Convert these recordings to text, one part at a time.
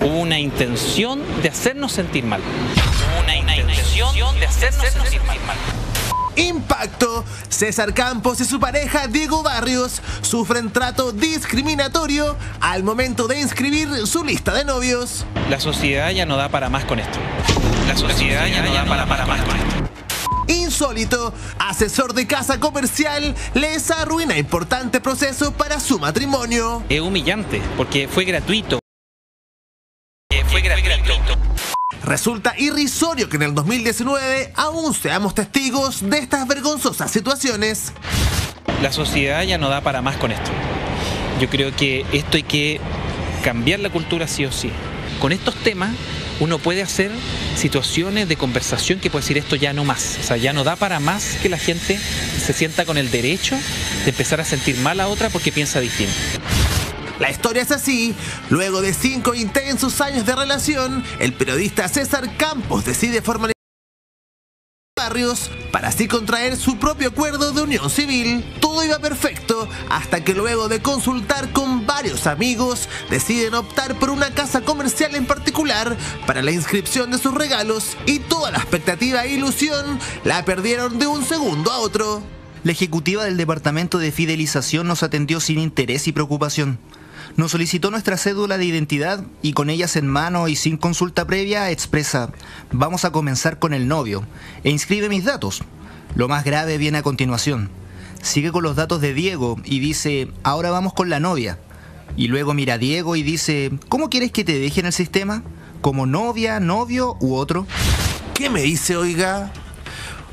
Hubo una intención de hacernos sentir mal. Una intención de hacernos sentir mal. Impacto. César Campos y su pareja Diego Barrios sufren trato discriminatorio al momento de inscribir su lista de novios. La sociedad ya no da para más con esto. La sociedad ya no da para, para más con esto. Insólito, asesor de casa comercial les arruina importante proceso para su matrimonio. Es humillante porque fue gratuito. Fue gratuito. Resulta irrisorio que en el 2019 aún seamos testigos de estas vergonzosas situaciones. La sociedad ya no da para más con esto. Yo creo que esto hay que cambiar la cultura sí o sí. Con estos temas uno puede hacer situaciones de conversación que puede decir esto ya no más. O sea, ya no da para más que la gente se sienta con el derecho de empezar a sentir mal a otra porque piensa distinto. La historia es así. Luego de cinco intensos años de relación, el periodista César Campos decide formalizar Barrios para así contraer su propio acuerdo de unión civil. Todo iba perfecto hasta que luego de consultar con varios amigos deciden optar por una casa comercial en particular para la inscripción de sus regalos y toda la expectativa e ilusión la perdieron de un segundo a otro. La ejecutiva del Departamento de Fidelización nos atendió sin interés y preocupación. Nos solicitó nuestra cédula de identidad y con ellas en mano y sin consulta previa expresa, vamos a comenzar con el novio e inscribe mis datos. Lo más grave viene a continuación. Sigue con los datos de Diego y dice, ahora vamos con la novia. Y luego mira a Diego y dice, ¿cómo quieres que te deje en el sistema? ¿Como novia, novio u otro? ¿Qué me dice, oiga?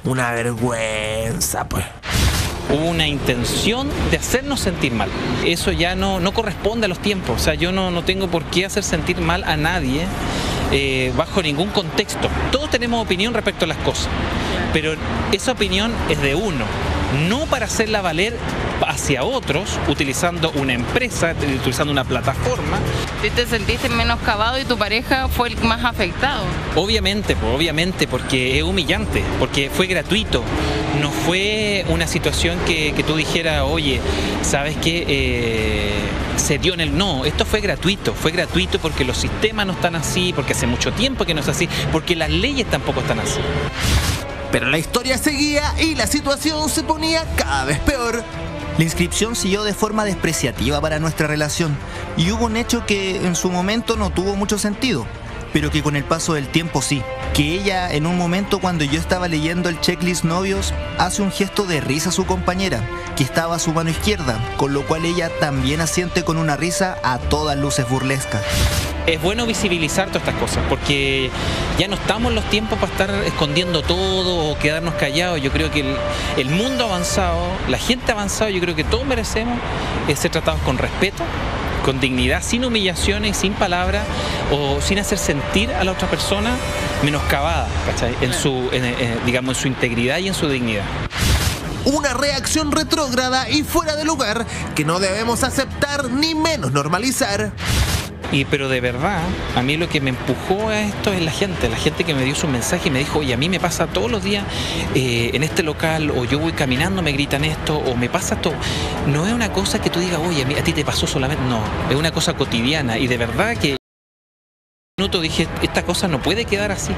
Una vergüenza, pues. Una intención de hacernos sentir mal. Eso ya no, no corresponde a los tiempos. O sea, yo no, no tengo por qué hacer sentir mal a nadie eh, bajo ningún contexto. Todos tenemos opinión respecto a las cosas, pero esa opinión es de uno, no para hacerla valer hacia otros, utilizando una empresa, utilizando una plataforma. Si te sentiste menoscabado y tu pareja fue el más afectado. Obviamente, pues, obviamente, porque es humillante, porque fue gratuito. No fue una situación que, que tú dijeras, oye, ¿sabes qué? se dio en el... No, esto fue gratuito. Fue gratuito porque los sistemas no están así, porque hace mucho tiempo que no es así, porque las leyes tampoco están así. Pero la historia seguía y la situación se ponía cada vez peor. La inscripción siguió de forma despreciativa para nuestra relación y hubo un hecho que en su momento no tuvo mucho sentido, pero que con el paso del tiempo sí. Que ella en un momento cuando yo estaba leyendo el checklist novios hace un gesto de risa a su compañera, que estaba a su mano izquierda, con lo cual ella también asiente con una risa a todas luces burlesca. Es bueno visibilizar todas estas cosas porque ya no estamos en los tiempos para estar escondiendo todo o quedarnos callados. Yo creo que el, el mundo avanzado, la gente ha avanzado, yo creo que todos merecemos ser tratados con respeto, con dignidad, sin humillaciones, sin palabras o sin hacer sentir a la otra persona menoscabada, ¿cachai? En su, en- en- digamos, en su integridad y en su dignidad. Una reacción retrógrada y fuera de lugar que no debemos aceptar ni menos normalizar. Y pero de verdad, a mí lo que me empujó a esto es la gente, la gente que me dio su mensaje y me dijo, oye, a mí me pasa todos los días eh, en este local, o yo voy caminando, me gritan esto, o me pasa esto. No es una cosa que tú digas, oye, a, mí- a ti te pasó solamente, no, es una cosa cotidiana y de verdad que minuto dije, esta cosa no puede quedar así.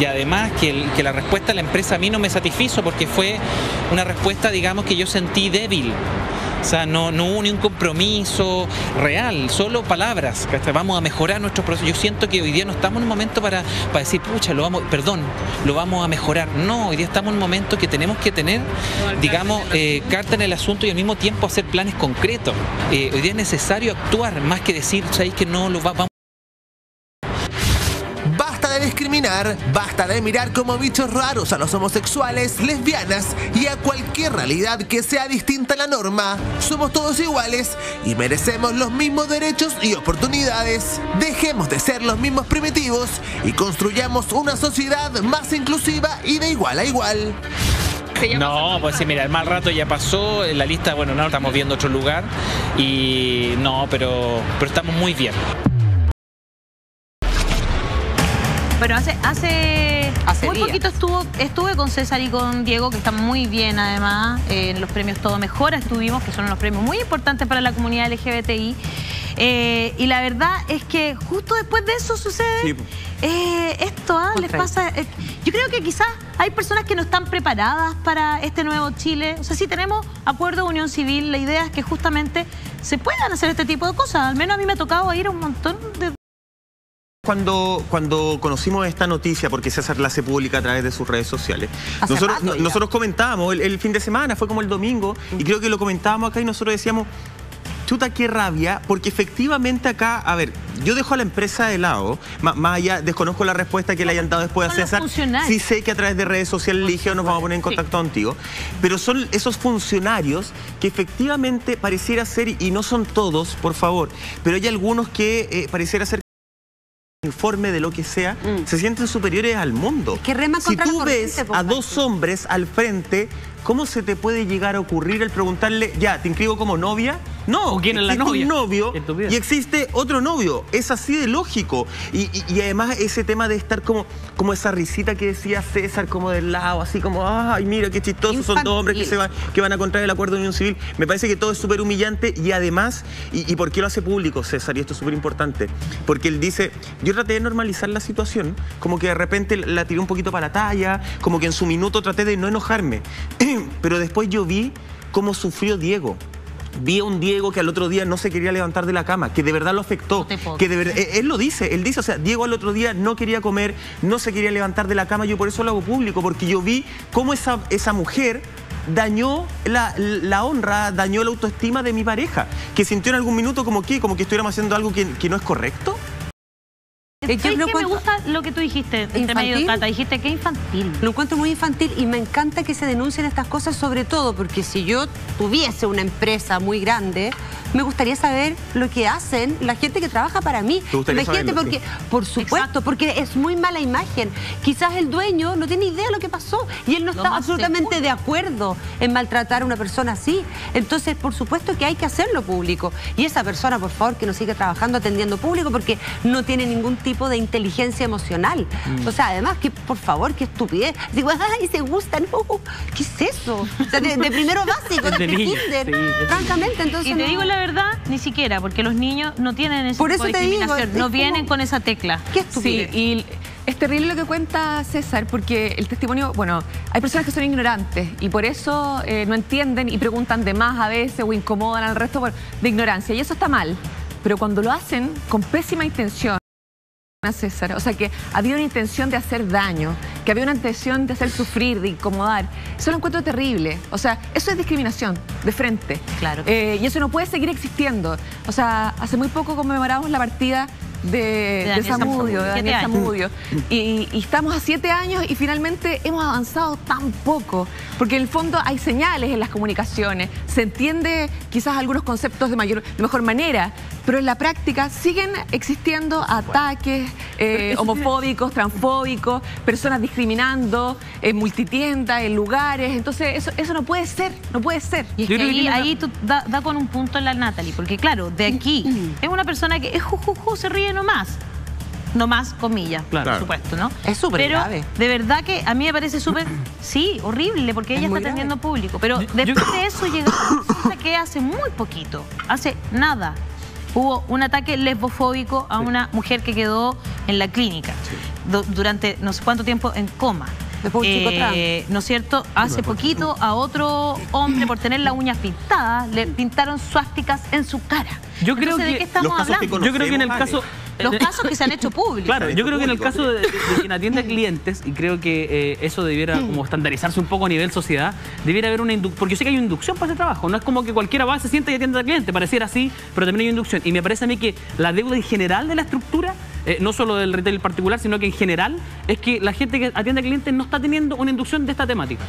Y además que, que la respuesta de la empresa a mí no me satisfizo porque fue una respuesta, digamos, que yo sentí débil. O sea, no, no hubo ni un compromiso real, solo palabras. ¿cachai? Vamos a mejorar nuestro proceso. Yo siento que hoy día no estamos en un momento para, para decir, pucha, lo vamos, perdón, lo vamos a mejorar. No, hoy día estamos en un momento que tenemos que tener, digamos, eh, carta en el asunto y al mismo tiempo hacer planes concretos. Eh, hoy día es necesario actuar más que decir, ¿sabéis que no lo va- vamos? Basta de mirar como bichos raros a los homosexuales, lesbianas y a cualquier realidad que sea distinta a la norma. Somos todos iguales y merecemos los mismos derechos y oportunidades. Dejemos de ser los mismos primitivos y construyamos una sociedad más inclusiva y de igual a igual. No, pues sí, mira, el mal rato ya pasó, en la lista, bueno, no, estamos viendo otro lugar y no, pero, pero estamos muy bien. Pero hace, hace, Hace muy días. poquito estuvo, estuve con César y con Diego, que están muy bien además, eh, en los premios Todo Mejora estuvimos, que son unos premios muy importantes para la comunidad LGBTI. Eh, y la verdad es que justo después de eso sucede Sí. eh, esto, ¿ah? les pasa. eh, yo creo que quizás hay personas que no están preparadas para este nuevo Chile. O sea, si tenemos acuerdo de unión civil, la idea es que justamente se puedan hacer este tipo de cosas. Al menos a mí me ha tocado ir a un montón de Cuando, cuando conocimos esta noticia, porque César la hace pública a través de sus redes sociales, Hace nosotros, rato no- ya. nosotros comentábamos el, el fin de semana, fue como el domingo, y creo que lo comentábamos acá y nosotros decíamos, chuta, qué rabia, porque efectivamente acá, a ver, yo dejo a la empresa de lado, ma- más allá, desconozco la respuesta que le hayan dado después a Son los César. funcionarios. Sí sé que a través de redes sociales le dijeron nos vamos a poner en contacto contigo, pero son esos funcionarios que efectivamente pareciera ser, y no son todos, por favor, pero hay algunos que eh, pareciera ser informe de lo que sea, se sienten superiores al mundo. que si la tú ves a dos hombres al frente, ¿cómo se te puede llegar a ocurrir el preguntarle, ya, te inscribo como novia? No, ¿O quién es la novia? un novio y existe otro novio. Es así de lógico. Y, y- y además ese tema de estar como, como esa risita que decía César, como del lado, así como, ay, mira qué chistosos, son dos hombres que, se van, que van a contraer el acuerdo de unión civil. Me parece que todo es súper humillante y además, y, y por qué lo hace público César? Y esto es súper importante, porque él dice, yo traté de normalizar la situación, como que de repente la tiré un poquito para la talla, como que en su minuto traté de no enojarme, pero después yo vi cómo sufrió Diego. Vi a un Diego que al otro día no se quería levantar de la cama, que de verdad lo afectó. No Que de verdad, eh, él lo dice, él dice, o sea, Diego al otro día no quería comer, no se quería levantar de la cama, yo por eso lo hago público, porque yo vi cómo esa, esa mujer dañó la, la honra, dañó la autoestima de mi pareja, que sintió en algún minuto como que, como que estuviéramos haciendo algo que, que no es correcto. ¿Sabes Ejemplo, qué me gusta lo que tú dijiste entre medio ¿Infantil? Cata? Dijiste que infantil. Lo encuentro muy infantil y me encanta que se denuncien estas cosas, sobre todo porque si yo tuviese una empresa muy grande, me gustaría saber lo que hacen la gente que trabaja para mí. ¿Te gustaría Imagínate, saberlo? porque, por supuesto, Exacto. porque es muy mala imagen. Quizás el dueño no tiene idea de lo que pasó y él no Lo está absolutamente seguro. de acuerdo en maltratar a una persona así. Entonces, por supuesto que hay que hacerlo público. Y esa persona, por favor, que no siga trabajando atendiendo público porque no tiene ningún tipo de inteligencia emocional. Mm. O sea, además, que por favor, qué estupidez. Digo, ay, se gustan. No, ¿qué es eso? O sea, de, de primero básico, de, kinder. sí, francamente, entonces. Y te no- digo la verdad, ni siquiera, porque los niños no tienen ese Por tipo eso de te digo, no como- vienen con esa tecla. Qué Sí, estupidez. y es terrible lo que cuenta César, porque el testimonio, bueno, hay personas que son ignorantes y por eso eh, no entienden y preguntan de más a veces o incomodan al resto por- de ignorancia. Y eso está mal. Pero cuando lo hacen con pésima intención, a César, o sea que había una intención de hacer daño, que había una intención de hacer sufrir, de incomodar. Eso lo encuentro terrible. O sea, eso es discriminación de frente. Claro. Eh, y eso no puede seguir existiendo. O sea, hace muy poco conmemoramos la partida de, de, Daniel Zamudio, de. Daniel. Zamudio. Y, y estamos a siete años y finalmente hemos avanzado tan poco, porque en el fondo hay señales en las comunicaciones, se entiende quizás algunos conceptos de, mayor, de mejor manera, pero en la práctica siguen existiendo ataques eh, homofóbicos, transfóbicos, personas discriminando en multitiendas, en lugares, entonces eso, eso no puede ser, no puede ser. Y es que ahí, ahí tú da, da con un punto en la Natalie, porque claro, de aquí es una persona que es jujuju, se ríe nomás. Nomás, comillas, Claro. por supuesto, ¿no? Es súper Pero grave. de verdad que a mí me parece súper, sí, horrible, porque Es ella está atendiendo público. Pero Yo- después yo- de eso llega, que hace muy poquito, hace nada, hubo un ataque lesbofóbico a una mujer que quedó en la clínica du- durante no sé cuánto tiempo en coma. Después un chico Eh, ¿No es cierto? Hace poquito a otro hombre por tener las uñas pintadas le pintaron suásticas en su cara. Yo creo Entonces, ¿de que qué estamos hablando? Yo creo que en el caso... Los casos que se han hecho públicos. Claro, yo creo que en el caso de, de quien atiende a clientes, y creo que eh, eso debiera como estandarizarse un poco a nivel sociedad, debiera haber una inducción, porque yo sé que hay inducción para ese trabajo, no es como que cualquiera va, se sienta y atiende al cliente, pareciera así, pero también hay inducción. Y me parece a mí que la deuda en general de la estructura, eh, no solo del retail particular, sino que en general, es que la gente que atiende a clientes no está teniendo una inducción de esta temática.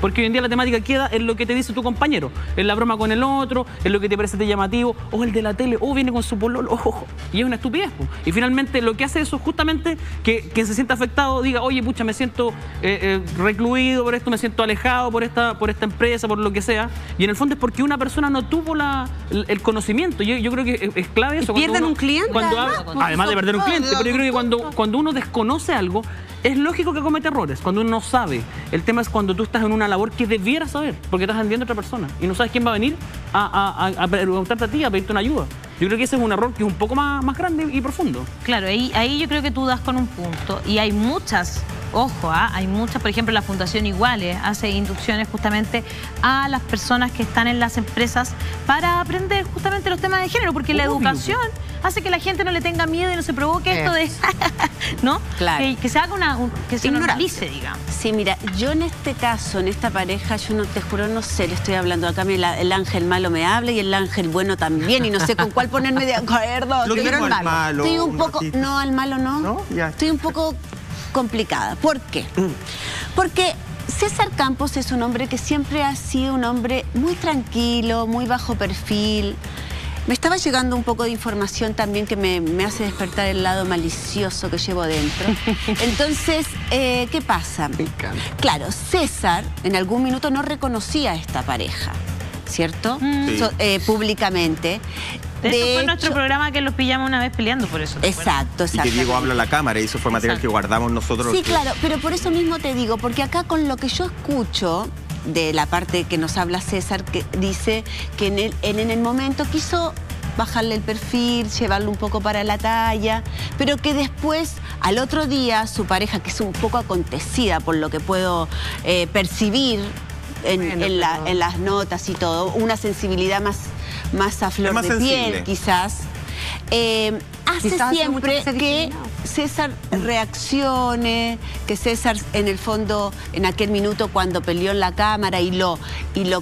Porque hoy en día la temática queda en lo que te dice tu compañero, en la broma con el otro, en lo que te parece de llamativo, o el de la tele, o viene con su pololo, ojo, y es una estupidez. po. Y finalmente lo que hace eso es justamente que quien se sienta afectado diga, oye, pucha, me siento eh, eh, recluido por esto, me siento alejado por esta, por esta empresa, por lo que sea. Y en el fondo es porque una persona no tuvo la, el, el conocimiento. Yo, yo creo que es, es clave eso. pierden uno- un cliente, Cuando además, porque además de perder un cliente, pero yo creo que cuando, cuando uno desconoce algo, es lógico que cometa errores cuando uno no sabe. El tema es cuando tú estás en una labor que debieras saber, porque estás vendiendo a otra persona y no sabes quién va a venir a, a, a- a preguntarte a ti, a pedirte una ayuda. Yo creo que ese es un error que es un poco más, más grande y profundo. Claro, ahí, ahí yo creo que tú das con un punto. Y hay muchas, ojo, ¿ah? hay muchas, por ejemplo, la Fundación Iguales hace inducciones justamente a las personas que están en las empresas para aprender justamente los temas de género, porque la educación hace que la gente no le tenga miedo y no se provoque esto de, ¿no? Claro. Que, que se haga una, un- que se normalice, digamos. Sí, mira, yo en este caso, en esta pareja, yo no te juro, no sé, le estoy hablando acá, el ángel malo me habla y el ángel bueno también, y no sé con cuál ponerme de acuerdo. Lo Estoy- mismo al malo, Estoy un un poco, ratito. no, al malo no. ¿No? Ya. Estoy un poco complicada. ¿Por qué? Mm. Porque César Campos es un hombre que siempre ha sido un hombre muy tranquilo, muy bajo perfil. Me estaba llegando un poco de información también que me, me hace despertar el lado malicioso que llevo dentro. Entonces, eh, ¿qué pasa? Claro, César en algún minuto no reconocía a esta pareja, ¿cierto? Sí. So- eh, públicamente. Eso De fue nuestro programa que los pillamos una vez peleando por eso. ¿te acuerdas? Exacto, Y exacto. que Diego habla a la cámara y eso fue material Exacto. que guardamos nosotros. Sí, que- claro, pero por eso mismo te digo, porque acá con lo que yo escucho de la parte que nos habla César, que dice que en el, en, en el momento quiso bajarle el perfil, llevarlo un poco para la talla, pero que después, al otro día, su pareja, que es un poco acontecida por lo que puedo eh, percibir en, Bueno, en la- pero- en las notas y todo, una sensibilidad más, más a flor más de piel, quizás, eh, hace Quizás siempre que. César reaccione, que César en el fondo, en aquel minuto cuando peleó en la cámara y lo, y lo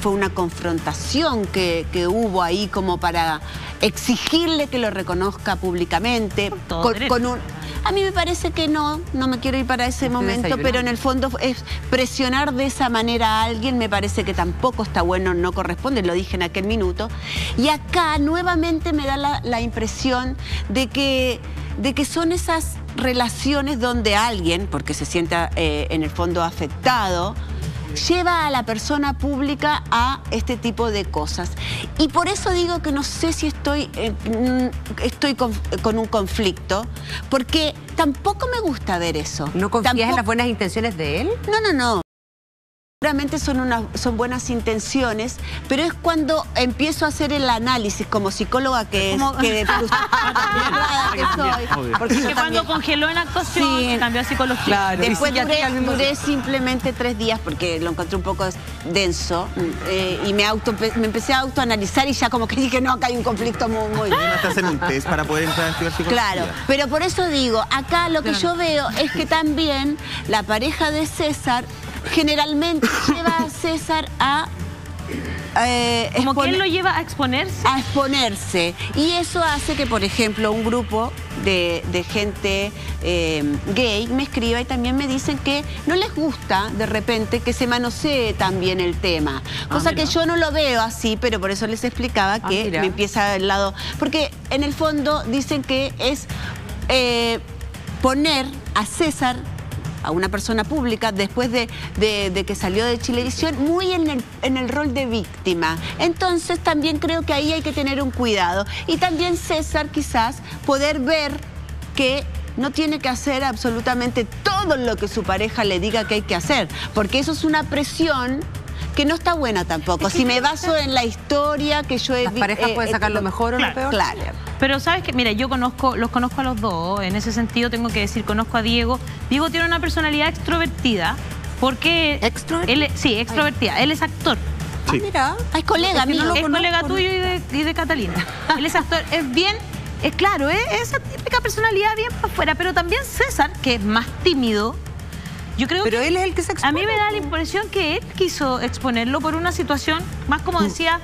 fue una confrontación que, que hubo ahí como para exigirle que lo reconozca públicamente. todo con- un- a mí me parece que no, no me quiero ir para ese Estoy momento, pero en el fondo es presionar de esa manera a alguien me parece que tampoco está bueno, no corresponde, lo dije en aquel minuto. Y acá nuevamente me da la, la impresión de que, de que son esas relaciones donde alguien, porque se sienta eh, en el fondo afectado, lleva a la persona pública a este tipo de cosas. Y por eso digo que no sé si estoy, eh, mm, estoy con, con un conflicto, porque tampoco me gusta ver eso. ¿No confías en las buenas intenciones de él? no, no, no. Seguramente son, unas- son buenas intenciones, pero es cuando empiezo a hacer el análisis como psicóloga que es, que que soy. Porque Que cuando congeló en actuación, Sí. cambió a psicología. Después Y psiquiatría duré, duré simplemente tres días porque lo encontré un poco denso eh, y me, auto, me empecé a autoanalizar y ya como que dije, no, acá hay un conflicto muy, muy... ¿No te hacen un test para poder entrar a estudiar psicología? Claro, pero por eso digo, acá lo que yo veo es que también la pareja de César generalmente lleva a César a... eh, Como que él lo lleva a exponerse. a exponerse. Y eso hace que, por ejemplo, un grupo de, de gente eh, gay me escriba y también me dicen que no les gusta de repente que se manosee también el tema. Cosa que yo no lo veo así, pero por eso les explicaba que mira. me empieza el lado... Porque en el fondo dicen que es eh, poner a César a una persona pública después de, de- que salió de Chilevisión muy en el, en el rol de víctima. Entonces también creo que ahí hay que tener un cuidado. Y también César quizás poder ver que no tiene que hacer absolutamente todo lo que su pareja le diga que hay que hacer, porque eso es una presión que no está buena tampoco. Si me baso en la historia que yo he Las vi- parejas eh, pueden eh, sacar lo mejor o lo peor. Claro. Pero sabes que, mira, yo conozco, los conozco a los dos. En ese sentido tengo que decir, conozco a Diego. Diego tiene una personalidad extrovertida. Porque ¿Extrovertida? él es- sí, extrovertida. Él es actor. Sí. Ah, mira. Colega Es no mío. es conozco, colega tuyo y de, y de Catalina. Él es actor, es bien, es claro, es esa típica personalidad bien para afuera. Pero también César, que es más tímido, yo creo Pero que él es el que se a mí me da la impresión que él quiso exponerlo por una situación más como decía,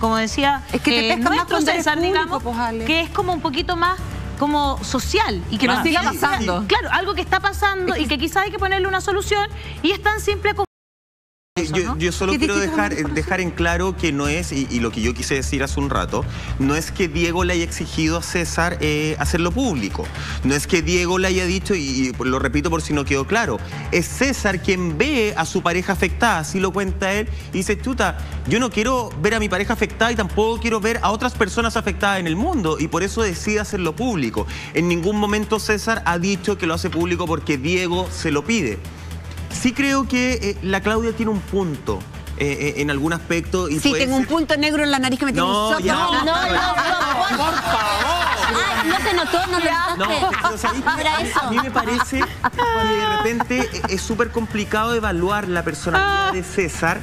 como decía Es que te más nuestro César, público, digamos, pues, que es como un poquito más como social y que Claro. no Siga pasando. Claro, algo que está pasando y que quizás hay que ponerle una solución y es tan simple como Yo, solo quiero dejar, dejar en claro que no es, y, y lo que yo quise decir hace un rato, no es que Diego le haya exigido a César eh, hacerlo público. No es que Diego le haya dicho, y, y lo repito por si no quedó claro, es César quien ve a su pareja afectada, así lo cuenta él, y dice, chuta, yo no quiero ver a mi pareja afectada y tampoco quiero ver a otras personas afectadas en el mundo, y por eso decide hacerlo público. En ningún momento César ha dicho que lo hace público porque Diego se lo pide. Sí creo que eh, la Claudia tiene un punto eh, eh, en algún aspecto. Y Sí, tengo un punto negro en la nariz que me tiene No, un sopo. ya. No, no, no, Por favor. Ah, no se notó, no lo No, a mí me parece que de repente eh, es súper complicado evaluar la personalidad de César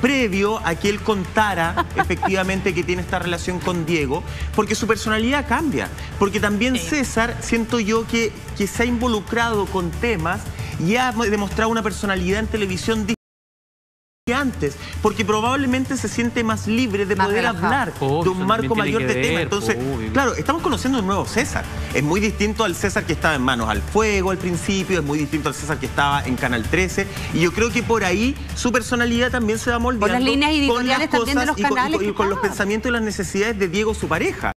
previo a que él contara efectivamente que tiene esta relación con Diego, porque su personalidad cambia, porque también César siento yo que, que se ha involucrado con temas y ha demostrado una personalidad en televisión que antes, porque probablemente se siente más libre de Más poder relajado. hablar Oh, de un marco mayor de que tema. ver, Entonces, claro, estamos conociendo un nuevo César. Es muy distinto al César que estaba en Manos al Fuego al principio, es muy distinto al César que estaba en Canal 13. Y yo creo que por ahí su personalidad también se va moldeando. Por las líneas con editoriales las también de cosas los y con- y canales con- y con los pensamientos y las necesidades de Diego, su pareja.